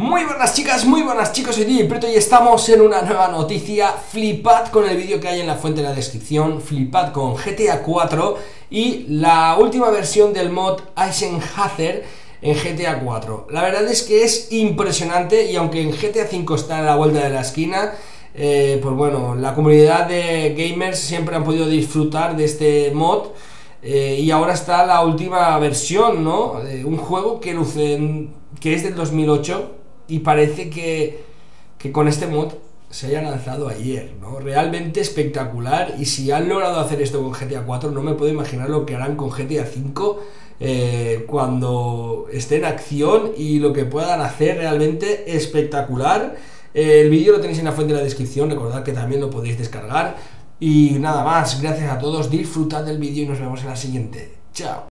Muy buenas chicas, muy buenas chicos, soy DJ Preto y estamos en una nueva noticia. Flipad con el vídeo que hay en la fuente de la descripción. Flipad con GTA 4 y la última versión del mod Eisenhather en GTA 4. La verdad es que es impresionante y aunque en GTA 5 está a la vuelta de la esquina, eh, pues bueno, la comunidad de gamers siempre han podido disfrutar de este mod. Eh, y ahora está la última versión, ¿no? De un juego que luce que es del 2008 y parece que, con este mod se haya lanzado ayer, ¿no? Realmente espectacular y si han logrado hacer esto con GTA 4 no me puedo imaginar lo que harán con GTA 5 eh, cuando esté en acción y lo que puedan hacer realmente espectacular. Eh, el vídeo lo tenéis en la fuente de la descripción, recordad que también lo podéis descargar. Y nada más, gracias a todos, disfrutad del vídeo y nos vemos en la siguiente. Chao.